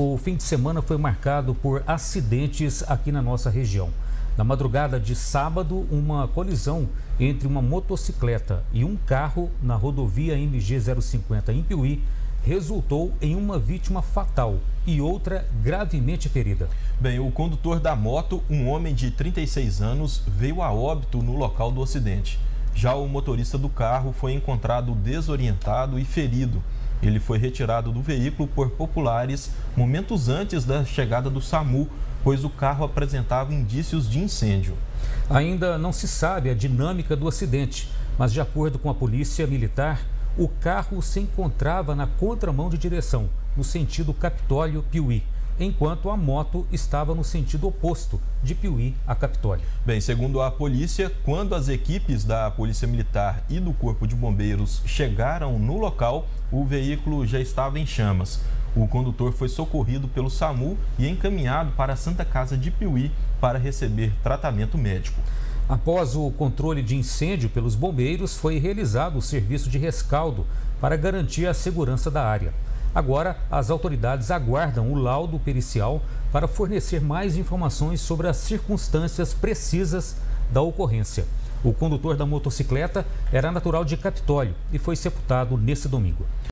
O fim de semana foi marcado por acidentes aqui na nossa região. Na madrugada de sábado, uma colisão entre uma motocicleta e um carro na rodovia MG 050 em Piuí resultou em uma vítima fatal e outra gravemente ferida. Bem, o condutor da moto, um homem de 36 anos, veio a óbito no local do acidente. Já o motorista do carro foi encontrado desorientado e ferido. Ele foi retirado do veículo por populares momentos antes da chegada do SAMU, pois o carro apresentava indícios de incêndio. Ainda não se sabe a dinâmica do acidente, mas de acordo com a polícia militar, o carro se encontrava na contramão de direção, no sentido Capitólio-Piuí enquanto a moto estava no sentido oposto, de Piuí a Capitólio. Bem, segundo a polícia, quando as equipes da Polícia Militar e do Corpo de Bombeiros chegaram no local, o veículo já estava em chamas. O condutor foi socorrido pelo SAMU e encaminhado para a Santa Casa de Piuí para receber tratamento médico. Após o controle de incêndio pelos bombeiros, foi realizado o serviço de rescaldo para garantir a segurança da área. Agora, as autoridades aguardam o laudo pericial para fornecer mais informações sobre as circunstâncias precisas da ocorrência. O condutor da motocicleta era natural de Capitólio e foi sepultado nesse domingo.